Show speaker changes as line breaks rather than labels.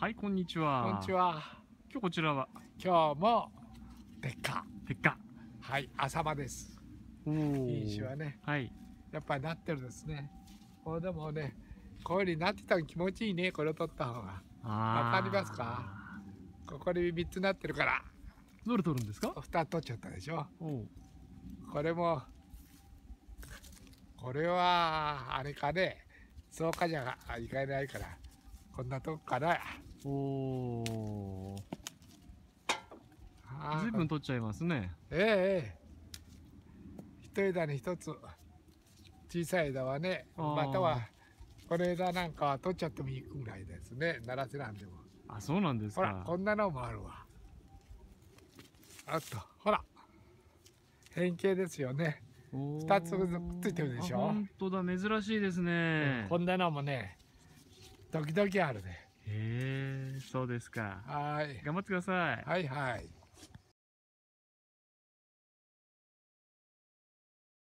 はい、こんにちは。
こんにち。は。
今日こちらは、
今日もでっか。
鉄火。
はい、朝間です。品種はね、
はい。
やっぱりなってるですね。これでもね、こういう風になってたの気持ちいいね、これを取った方が。わかりますか？ここに3つなってるから、
どれ取るんですか
？2つ取っちゃったでしょ。これも、これは、あれかね、そうかじゃいかないから、こんなとこかな。
おお。
あー。
ずいぶん取っちゃいますね。
ええええ。一枝に一つ。小さい枝はねまたはこの枝なんかは取っちゃってもいいぐらいですね。奈良瀬なんでも。
あ、そうなんです
ほら
か。
こんなのもあるわ。あっとほら。変形ですよね。二つくっついてるでしょ。
あ本当だ、珍しいですね。
こんなのもね時々あるね
へえ、そうですか。
はい
頑張ってください。
はいはい